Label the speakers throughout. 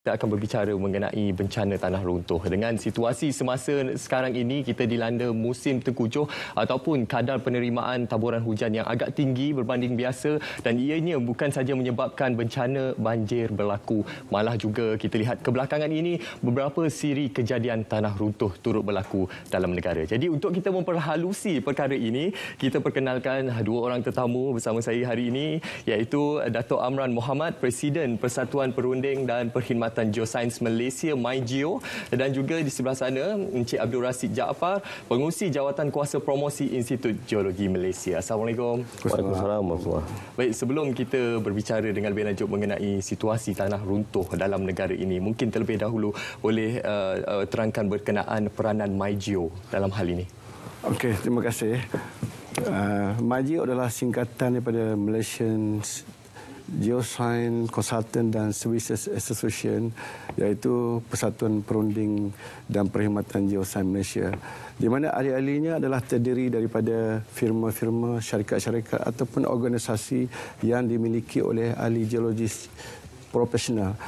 Speaker 1: Kita akan berbicara mengenai bencana tanah runtuh. Dengan situasi semasa sekarang ini, kita dilanda musim tengkujuh ataupun kadar penerimaan taburan hujan yang agak tinggi berbanding biasa dan ianya bukan saja menyebabkan bencana banjir berlaku. Malah juga kita lihat kebelakangan ini beberapa siri kejadian tanah runtuh turut berlaku dalam negara. Jadi untuk kita memperhalusi perkara ini, kita perkenalkan dua orang tetamu bersama saya hari ini iaitu Dato' Amran Muhammad, Presiden Persatuan Perunding dan Perkhidmatan Perkhidmatan Geosains Malaysia MyGeo dan juga di sebelah sana Encik Abdul Rasid Jaafar pengurusi Jawatan Kuasa Promosi Institut Geologi Malaysia. Assalamualaikum.
Speaker 2: Waalaikumsalam.
Speaker 1: Baik, sebelum kita berbicara dengan lebih lanjut mengenai situasi tanah runtuh dalam negara ini, mungkin terlebih dahulu boleh uh, uh, terangkan berkenaan peranan MyGeo dalam hal ini.
Speaker 2: Okey, terima kasih. Uh, MyGeo adalah singkatan daripada Malaysian Geoscience Consultant dan Services Association iaitu Persatuan Perunding dan Perkhidmatan Geoscience Malaysia di mana ahli-ahlinya adalah terdiri daripada firma-firma, syarikat-syarikat ataupun organisasi yang dimiliki oleh ahli geologis profesional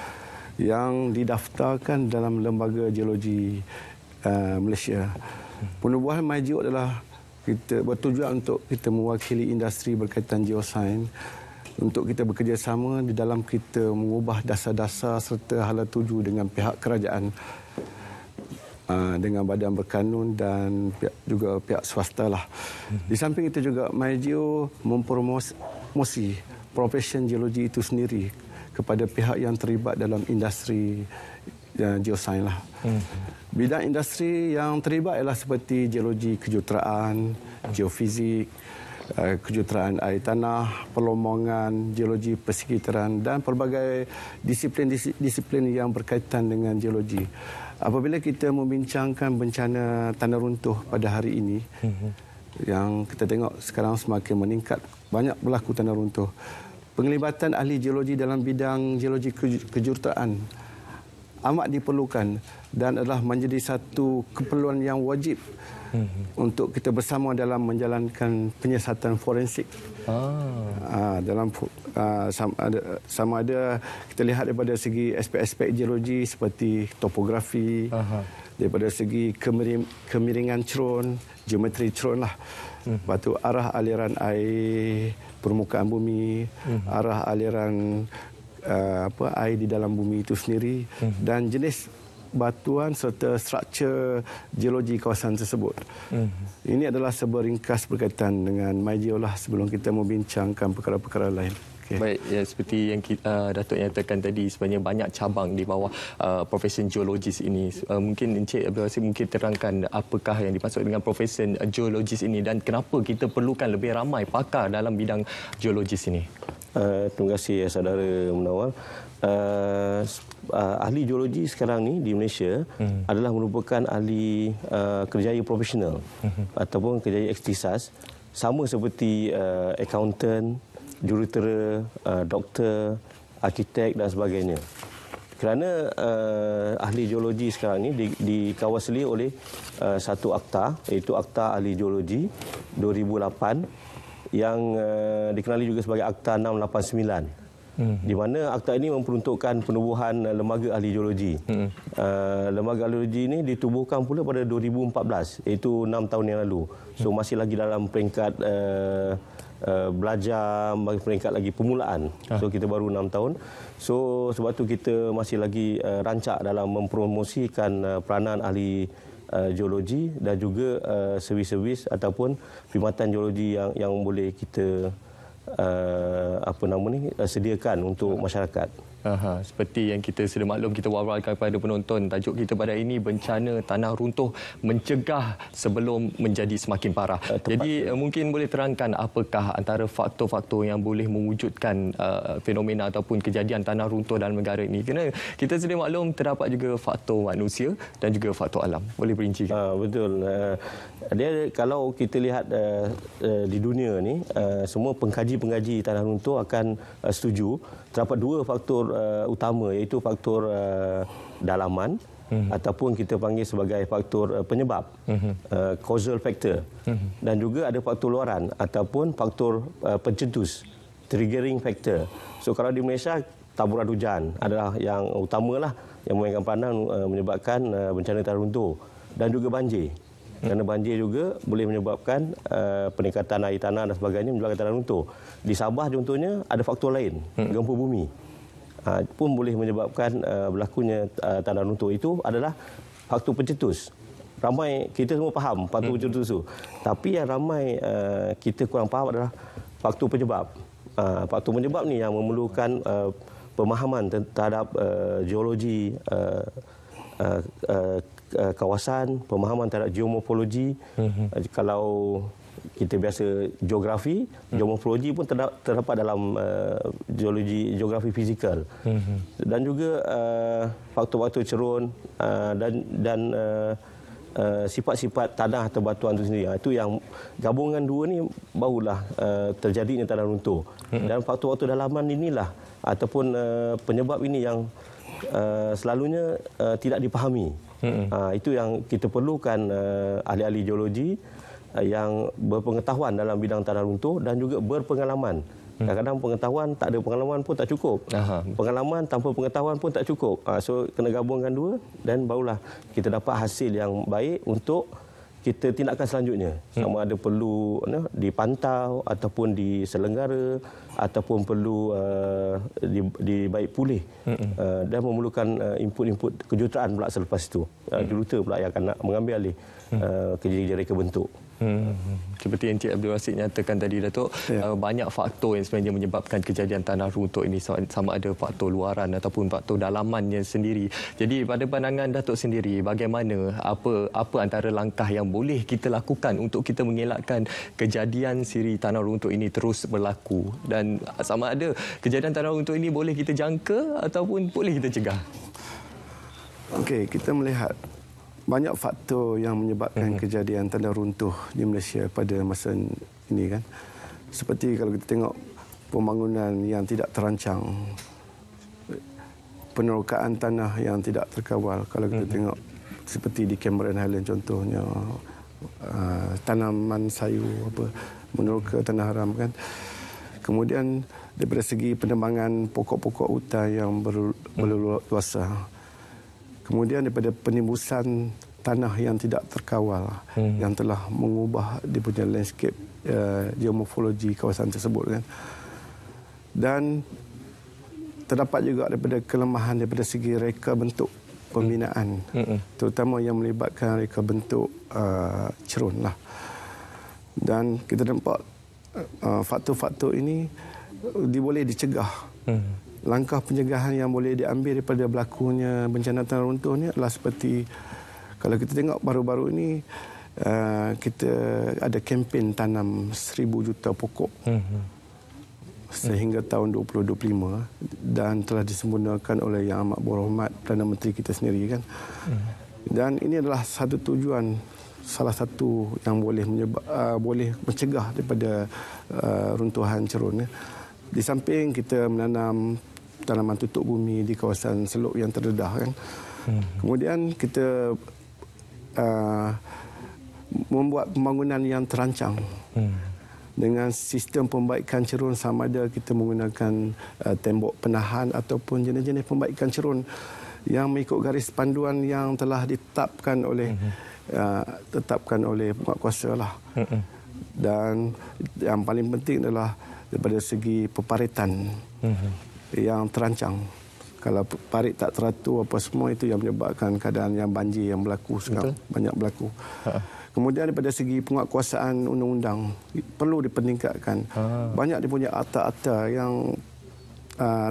Speaker 2: yang didaftarkan dalam Lembaga Geologi uh, Malaysia. Penubuhan MyGeo adalah kita bertujuan untuk kita mewakili industri berkaitan geoscience untuk kita bekerjasama di dalam kita mengubah dasar-dasar serta hala tuju dengan pihak kerajaan ah, dengan badan berkanun dan pihak, juga pihak swasta lah. Di samping itu juga MyGeo mempromosi profesion geologi itu sendiri kepada pihak yang terlibat dalam industri uh, geosains lah. Bidang industri yang terlibat ialah seperti geologi kejuruteraan, geofizik, Eh, kejuruteraan air tanah, pelomongan, geologi persekitaran dan pelbagai disiplin-disiplin yang berkaitan dengan geologi. Apabila kita membincangkan bencana tanah runtuh pada hari ini, mm-hmm. yang kita tengok sekarang semakin meningkat, banyak berlaku tanah runtuh. Penglibatan ahli geologi dalam bidang geologi kejuruteraan amat diperlukan dan adalah menjadi satu keperluan yang wajib hmm. untuk kita bersama dalam menjalankan penyiasatan forensik. Ah. dalam uh, sama, ada, sama ada kita lihat daripada segi aspek-aspek geologi seperti topografi, Aha. daripada segi kemiring, kemiringan cerun, geometri cerun lah. Hmm. Lepas tu arah aliran air permukaan bumi, hmm. arah aliran uh, apa air di dalam bumi itu sendiri hmm. dan jenis batuan serta struktur geologi kawasan tersebut. Mm-hmm. Ini adalah sebuah ringkas berkaitan dengan MyGeo lah sebelum kita membincangkan perkara-perkara lain.
Speaker 1: Okay. Baik, ya, seperti yang kita, uh, Datuk nyatakan tadi, sebenarnya banyak cabang di bawah uh, profesion geologis ini. Uh, mungkin Encik Abdul Hasim mungkin terangkan apakah yang dimaksud dengan profesion geologis ini dan kenapa kita perlukan lebih ramai pakar dalam bidang geologis ini.
Speaker 3: Uh, terima kasih ya saudara Munawar uh, uh, ahli geologi sekarang ni di Malaysia hmm. adalah merupakan ahli uh, kerjaya profesional hmm. ataupun kerjaya ikhtisas sama seperti uh, accountant, jurutera, uh, doktor, arkitek dan sebagainya. Kerana uh, ahli geologi sekarang ini di, dikawasili oleh uh, satu akta iaitu Akta Ahli Geologi 2008 yang uh, dikenali juga sebagai Akta 689 Hmm. Di mana akta ini memperuntukkan penubuhan uh, lembaga ahli geologi. Hmm. Uh, lembaga ahli geologi ini ditubuhkan pula pada 2014, iaitu enam tahun yang lalu. So hmm. masih lagi dalam peringkat uh, uh, belajar, peringkat lagi permulaan. Ah. So kita baru enam tahun. So sebab tu kita masih lagi uh, rancak dalam mempromosikan uh, peranan ahli uh, geologi dan juga uh, servis-servis ataupun perkhidmatan geologi yang yang boleh kita uh, apa nama ni uh, sediakan untuk masyarakat.
Speaker 1: Aha, seperti yang kita sudah maklum kita wawarkan kepada penonton tajuk kita pada ini bencana tanah runtuh mencegah sebelum menjadi semakin parah. Uh, Jadi uh, mungkin boleh terangkan apakah antara faktor-faktor yang boleh mewujudkan uh, fenomena ataupun kejadian tanah runtuh dalam negara ini. Kerana kita sudah maklum terdapat juga faktor manusia dan juga faktor alam. Boleh perinci?
Speaker 3: Uh, betul. Uh, dia kalau kita lihat uh, uh, di dunia ni uh, semua pengkaji-pengkaji tanah runtuh akan uh, setuju terdapat dua faktor uh, utama iaitu faktor uh, dalaman mm-hmm. ataupun kita panggil sebagai faktor uh, penyebab mm-hmm. uh, causal factor mm-hmm. dan juga ada faktor luaran ataupun faktor uh, pencetus triggering factor so kalau di Malaysia taburan hujan adalah yang utamalah yang memainkan peranan uh, menyebabkan uh, bencana tanah runtuh dan juga banjir. Kerana banjir juga boleh menyebabkan uh, peningkatan air tanah dan sebagainya menyebabkan tanah runtuh. Di Sabah contohnya ada faktor lain, hmm. gempa bumi. Uh, pun boleh menyebabkan uh, berlakunya uh, tanah runtuh itu adalah faktor pencetus. Ramai kita semua faham faktor hmm. pencetus itu. Tapi yang ramai uh, kita kurang faham adalah faktor penyebab. Uh, faktor penyebab ni yang memerlukan uh, pemahaman terhadap uh, geologi uh, uh, uh, uh, kawasan, pemahaman terhadap geomorfologi. Mm-hmm. Uh, kalau kita biasa geografi, mm-hmm. geomorfologi pun terdapat dalam uh, geologi geografi fizikal. Mm-hmm. Dan juga uh, faktor-faktor cerun uh, dan dan uh, Uh, sifat-sifat tanah atau batuan itu sendiri. Itu yang gabungan dua ni barulah uh, terjadinya tanah runtuh. Mm-hmm. Dan faktor-faktor dalaman inilah ataupun uh, penyebab ini yang uh, selalunya uh, tidak dipahami. Hmm. Uh, itu yang kita perlukan uh, ahli-ahli geologi uh, yang berpengetahuan dalam bidang tanah runtuh dan juga berpengalaman. Hmm. Kadang-kadang pengetahuan tak ada pengalaman pun tak cukup. Aha. Pengalaman tanpa pengetahuan pun tak cukup. Uh, so kena gabungkan dua dan barulah kita dapat hasil yang baik untuk kita tindakan selanjutnya. Sama ada perlu no, dipantau ataupun diselenggara ataupun perlu uh, dibaik pulih. Uh, dan memerlukan uh, input-input kejuruteraan pula selepas itu. Uh, juruter pula yang akan nak mengambil alih uh, kerja-kerja reka bentuk
Speaker 1: Hmm. Seperti Encik Abdul Rasid nyatakan tadi Datuk, ya. uh, banyak faktor yang sebenarnya menyebabkan kejadian tanah runtuh ini sama ada faktor luaran ataupun faktor dalamannya sendiri. Jadi pada pandangan Datuk sendiri, bagaimana apa apa antara langkah yang boleh kita lakukan untuk kita mengelakkan kejadian siri tanah runtuh ini terus berlaku dan sama ada kejadian tanah runtuh ini boleh kita jangka ataupun boleh kita cegah?
Speaker 2: Okey, kita melihat banyak faktor yang menyebabkan mm-hmm. kejadian tanah runtuh di Malaysia pada masa ini kan. Seperti kalau kita tengok pembangunan yang tidak terancang, penerokaan tanah yang tidak terkawal. Kalau kita mm-hmm. tengok seperti di Cameron Highland contohnya, uh, tanaman sayu apa meneroka tanah haram kan. Kemudian daripada segi penebangan pokok-pokok hutan yang berluasa. Mm-hmm Kemudian daripada penimbusan tanah yang tidak terkawal hmm. yang telah mengubah di punya landscape uh, geomorfologi kawasan tersebut kan. Dan terdapat juga daripada kelemahan daripada segi reka bentuk pembinaan hmm. Hmm. terutama yang melibatkan reka bentuk uh, cerun lah. Dan kita nampak uh, faktor-faktor ini diboleh dicegah. Hmm langkah pencegahan yang boleh diambil daripada berlakunya bencana tanah runtuh ni adalah seperti kalau kita tengok baru-baru ini uh, kita ada kempen tanam seribu juta pokok mm-hmm. sehingga tahun 2025 dan telah disempurnakan oleh Yang Amat Berhormat Perdana Menteri kita sendiri kan mm-hmm. dan ini adalah satu tujuan salah satu yang boleh menyebab, uh, boleh mencegah daripada uh, runtuhan cerun ya. Di samping kita menanam tanaman tutup bumi di kawasan seluk yang terdedah kan. Hmm. Kemudian kita uh, membuat pembangunan yang terancang. Hmm. Dengan sistem pembaikan cerun sama ada kita menggunakan uh, tembok penahan ataupun jenis-jenis pembaikan cerun yang mengikut garis panduan yang telah ditetapkan oleh hmm. uh, tetapkan oleh penguatkuasa lah. Hmm. Dan yang paling penting adalah daripada segi peparitan. Hmm yang terancang. Kalau parit tak teratur apa semua itu yang menyebabkan keadaan yang banjir yang berlaku sekarang Betul. banyak berlaku. Ha. Kemudian daripada segi penguatkuasaan undang-undang perlu dipeningkatkan. Ha. Banyak dia punya akta-akta yang uh,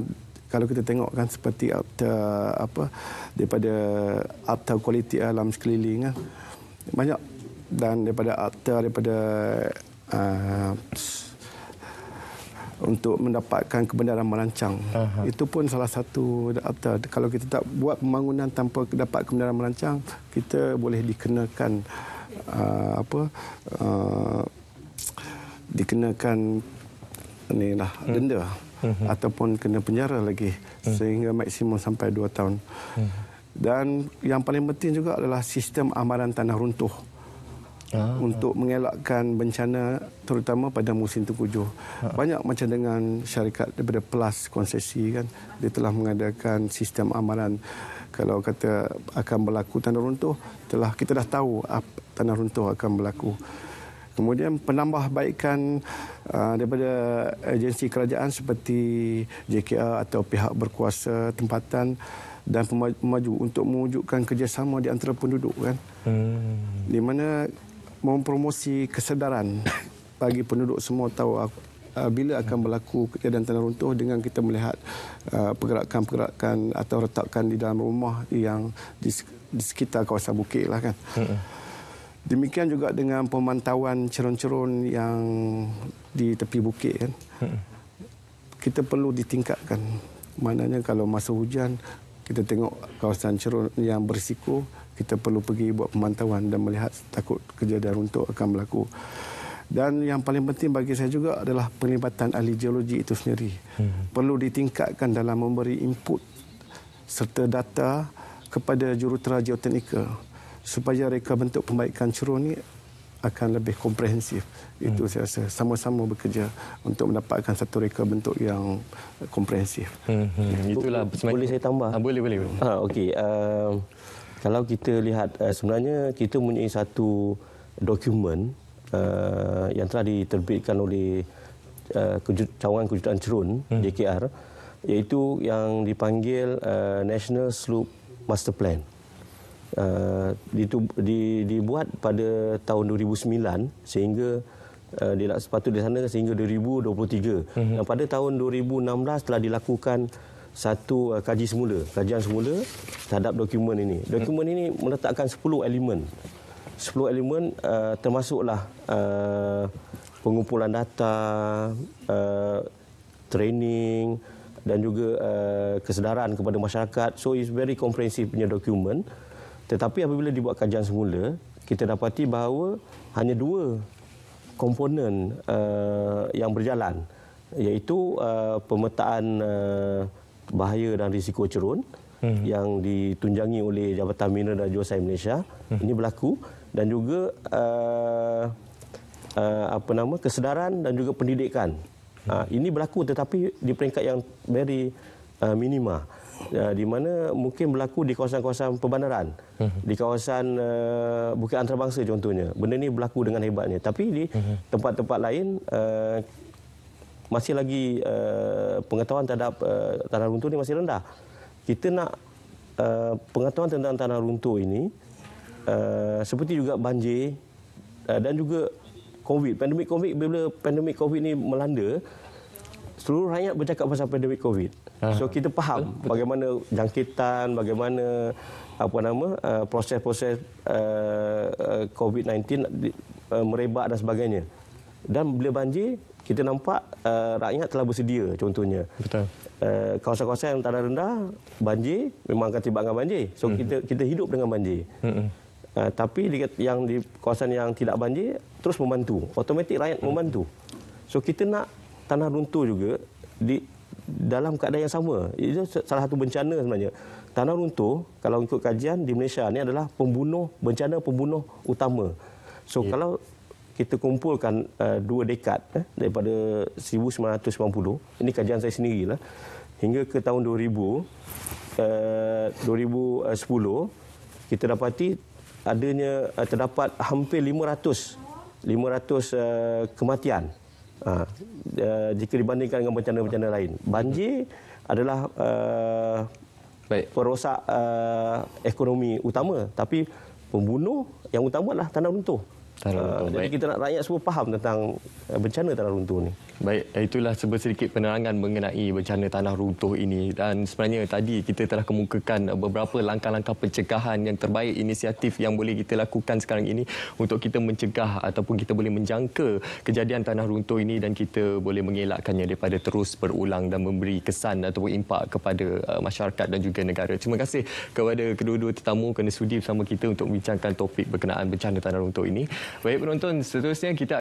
Speaker 2: kalau kita tengok kan seperti akta apa daripada akta kualiti alam sekeliling kan. Banyak dan daripada akta daripada uh, untuk mendapatkan kebenaran merancang. Aha. Itu pun salah satu data. Kalau kita tak buat pembangunan tanpa dapat kebenaran merancang, kita boleh dikenakan uh, apa uh, dikenakan ni lah hmm. denda hmm. ataupun kena penjara lagi hmm. sehingga maksimum sampai 2 tahun. Hmm. Dan yang paling penting juga adalah sistem amaran tanah runtuh. Ah. untuk mengelakkan bencana terutama pada musim tengkujuh. Ah. Banyak macam dengan syarikat daripada Plus konsesi kan dia telah mengadakan sistem amaran kalau kata akan berlaku tanah runtuh telah kita dah tahu tanah runtuh akan berlaku. Kemudian penambahbaikan uh, daripada agensi kerajaan seperti JKR atau pihak berkuasa tempatan dan pemaju untuk mewujudkan kerjasama di antara penduduk kan. Hmm. Di mana mempromosi kesedaran bagi penduduk semua tahu uh, bila akan berlaku kejadian tanah runtuh dengan kita melihat uh, pergerakan-pergerakan atau retakan di dalam rumah yang di, di sekitar kawasan bukit lah kan. Demikian juga dengan pemantauan cerun-cerun yang di tepi bukit kan. Kita perlu ditingkatkan. Maknanya kalau masa hujan kita tengok kawasan cerun yang berisiko, kita perlu pergi buat pemantauan dan melihat takut kejadian runtuh akan berlaku. Dan yang paling penting bagi saya juga adalah penglibatan ahli geologi itu sendiri. Hmm. Perlu ditingkatkan dalam memberi input serta data kepada jurutera geoteknikal supaya reka bentuk pembaikan cerun ini akan lebih komprehensif. Itu hmm. saya rasa sama-sama bekerja untuk mendapatkan satu reka bentuk yang komprehensif. Hmm.
Speaker 3: Hmm. Itulah boleh saya tambah.
Speaker 1: Ha, boleh boleh.
Speaker 3: Ha, okey. Uh, kalau kita lihat uh, sebenarnya kita mempunyai satu dokumen uh, yang telah diterbitkan oleh uh, cawangan kejutan cerun hmm. JKR iaitu yang dipanggil uh, National Slope Master Plan. Uh, di, dibuat pada tahun 2009 sehingga uh, dia sepatut di sana sehingga 2023. Mm-hmm. Dan pada tahun 2016 telah dilakukan satu uh, kaji semula, kajian semula terhadap dokumen ini. Dokumen ini meletakkan 10 elemen. 10 elemen uh, termasuklah uh, pengumpulan data, uh, training dan juga uh, kesedaran kepada masyarakat. So it's very comprehensive punya dokumen. Tetapi apabila dibuat kajian semula, kita dapati bahawa hanya dua komponen uh, yang berjalan iaitu uh, pemetaan uh, bahaya dan risiko cerun hmm. yang ditunjangi oleh Jabatan Mineral dan Jiwasraya Malaysia. Hmm. Ini berlaku dan juga uh, uh, apa nama kesedaran dan juga pendidikan. Hmm. Uh, ini berlaku tetapi di peringkat yang very uh, minima uh, di mana mungkin berlaku di kawasan-kawasan perbandaran uh-huh. di kawasan uh, Bukit Antarabangsa contohnya benda ini berlaku dengan hebatnya tapi di uh-huh. tempat-tempat lain uh, masih lagi uh, pengetahuan terhadap uh, tanah runtuh ini masih rendah kita nak uh, pengetahuan tentang tanah runtuh ini uh, seperti juga banjir uh, dan juga COVID pandemik COVID bila pandemik COVID ini melanda seluruh rakyat bercakap pasal pandemik COVID. Ha. So kita faham Betul. bagaimana jangkitan, bagaimana apa nama uh, proses-proses uh, uh, COVID-19 uh, merebak dan sebagainya. Dan bila banjir, kita nampak uh, rakyat telah bersedia contohnya. Betul. Uh, kawasan-kawasan yang tanah rendah, banjir memang akan tiba dengan banjir. So hmm. kita kita hidup dengan banjir. Hmm. Uh, tapi di, yang di kawasan yang tidak banjir terus membantu. Automatik rakyat hmm. membantu. So kita nak tanah runtuh juga di dalam keadaan yang sama. Itu salah satu bencana sebenarnya. Tanah runtuh kalau ikut kajian di Malaysia ni adalah pembunuh bencana pembunuh utama. So yeah. kalau kita kumpulkan uh, dua dekad eh, daripada 1990, ini kajian saya sendirilah hingga ke tahun 2000 uh, 2010 kita dapati adanya uh, terdapat hampir 500 500 uh, kematian Ha, uh, jika dibandingkan dengan bencana-bencana lain. Banjir adalah uh, Baik. perosak uh, ekonomi utama. Tapi pembunuh yang utama adalah tanah runtuh. Uh, jadi kita nak rakyat semua faham tentang uh, bencana tanah runtuh ini.
Speaker 1: Baik, itulah sedikit penerangan mengenai bencana tanah runtuh ini dan sebenarnya tadi kita telah kemukakan beberapa langkah-langkah pencegahan yang terbaik inisiatif yang boleh kita lakukan sekarang ini untuk kita mencegah ataupun kita boleh menjangka kejadian tanah runtuh ini dan kita boleh mengelakkannya daripada terus berulang dan memberi kesan ataupun impak kepada uh, masyarakat dan juga negara. Terima kasih kepada kedua-dua tetamu kerana sudi bersama kita untuk membincangkan topik berkenaan bencana tanah runtuh ini. Baik penonton, seterusnya kita